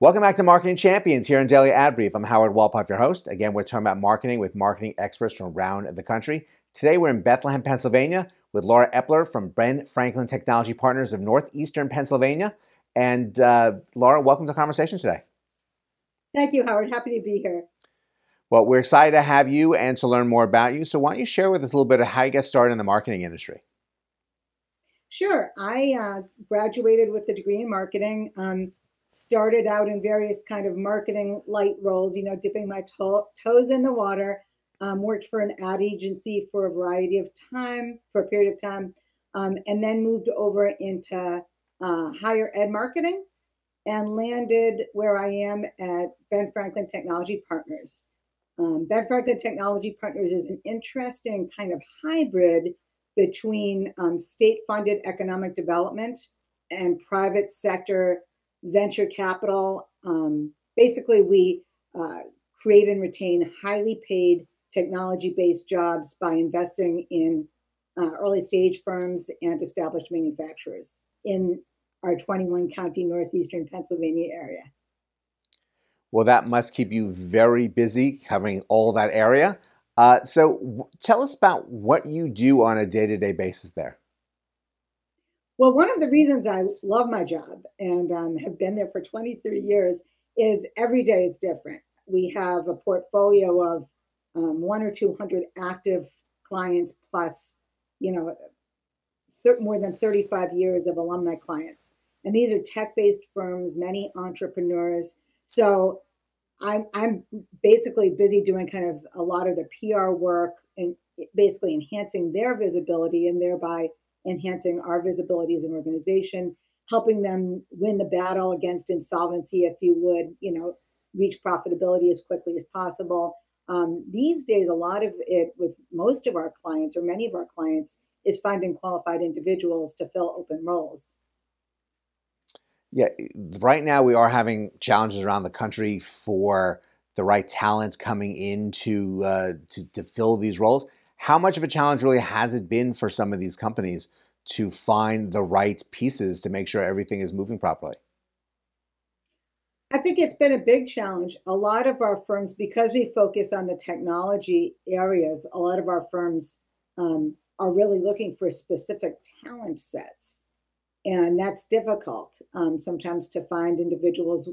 Welcome back to Marketing Champions here in Daily Ad Brief. I'm Howard Wolpoff, your host. Again, we're talking about marketing with marketing experts from around the country. Today, we're in Bethlehem, Pennsylvania, with Laura Eppler from Ben Franklin Technology Partners of Northeastern Pennsylvania. And uh, Laura, welcome to the conversation today. Thank you, Howard. Happy to be here. Well, we're excited to have you and to learn more about you. So, why don't you share with us a little bit of how you got started in the marketing industry? Sure. I uh, graduated with a degree in marketing. Um, started out in various kind of marketing light roles, you know, dipping my to- toes in the water. Um, worked for an ad agency for a variety of time, for a period of time, um, and then moved over into uh, higher ed marketing and landed where I am at Ben Franklin Technology Partners. Um, ben Franklin Technology Partners is an interesting kind of hybrid between um, state funded economic development and private sector venture capital. Um, basically, we uh, create and retain highly paid technology based jobs by investing in uh, early stage firms and established manufacturers in our 21 county northeastern Pennsylvania area. Well, that must keep you very busy having all that area. Uh, so, tell us about what you do on a day to day basis there. Well, one of the reasons I love my job and um, have been there for 23 years is every day is different. We have a portfolio of um, one or 200 active clients plus, you know, more than 35 years of alumni clients. And these are tech based firms, many entrepreneurs. So I'm, I'm basically busy doing kind of a lot of the PR work and basically enhancing their visibility and thereby enhancing our visibility as an organization, helping them win the battle against insolvency, if you would, you know, reach profitability as quickly as possible. Um, these days, a lot of it with most of our clients or many of our clients is finding qualified individuals to fill open roles. Yeah, right now we are having challenges around the country for the right talent coming in to, uh, to, to fill these roles. How much of a challenge really has it been for some of these companies to find the right pieces to make sure everything is moving properly? I think it's been a big challenge. A lot of our firms, because we focus on the technology areas, a lot of our firms um, are really looking for specific talent sets. And that's difficult um, sometimes to find individuals.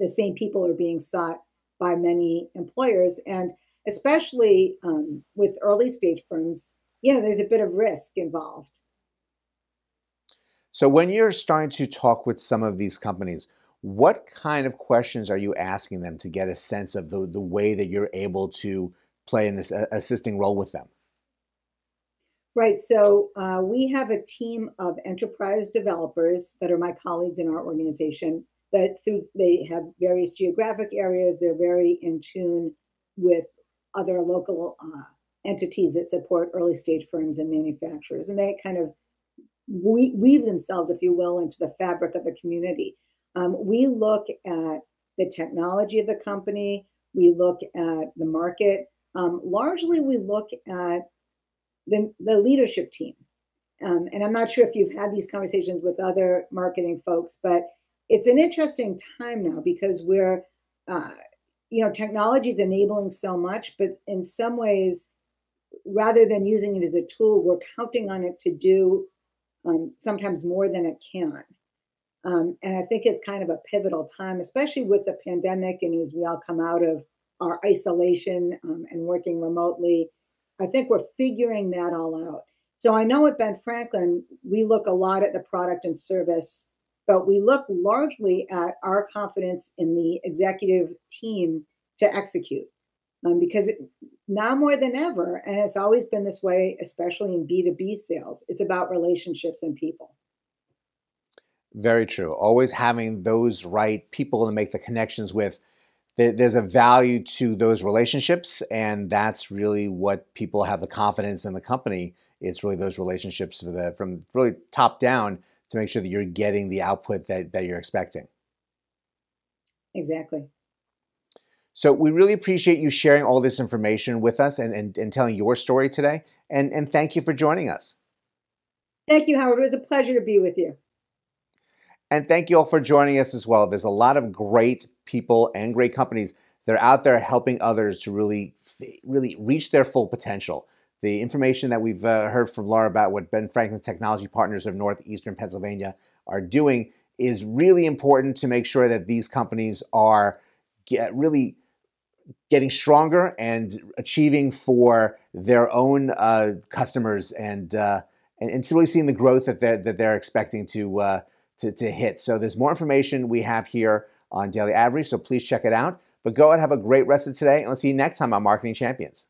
The same people are being sought by many employers. And especially um, with early stage firms, you know, there's a bit of risk involved. So when you're starting to talk with some of these companies, what kind of questions are you asking them to get a sense of the, the way that you're able to play an assisting role with them? Right. So uh, we have a team of enterprise developers that are my colleagues in our organization. That through they have various geographic areas. They're very in tune with other local uh, entities that support early stage firms and manufacturers, and they kind of we- weave themselves, if you will, into the fabric of the community. Um, we look at the technology of the company, we look at the market. Um, largely, we look at the, the leadership team. Um, and I'm not sure if you've had these conversations with other marketing folks, but it's an interesting time now because we're, uh, you know, technology is enabling so much, but in some ways, rather than using it as a tool, we're counting on it to do um, sometimes more than it can. Um, and I think it's kind of a pivotal time, especially with the pandemic and as we all come out of our isolation um, and working remotely. I think we're figuring that all out. So I know at Ben Franklin, we look a lot at the product and service, but we look largely at our confidence in the executive team to execute. Um, because it, now more than ever, and it's always been this way, especially in B2B sales, it's about relationships and people. Very true. Always having those right people to make the connections with. There's a value to those relationships, and that's really what people have the confidence in the company. It's really those relationships the, from really top down to make sure that you're getting the output that, that you're expecting. Exactly. So we really appreciate you sharing all this information with us and, and, and telling your story today. And, and thank you for joining us. Thank you, Howard. It was a pleasure to be with you. And thank you all for joining us as well. There's a lot of great people and great companies that are out there helping others to really, really reach their full potential. The information that we've uh, heard from Laura about what Ben Franklin Technology Partners of Northeastern Pennsylvania are doing is really important to make sure that these companies are get really getting stronger and achieving for their own uh, customers and, uh, and and really seeing the growth that they're, that they're expecting to, uh, to to hit. So there's more information we have here on Daily Ad Brief, so please check it out. But go and have a great rest of today, and let's see you next time on Marketing Champions.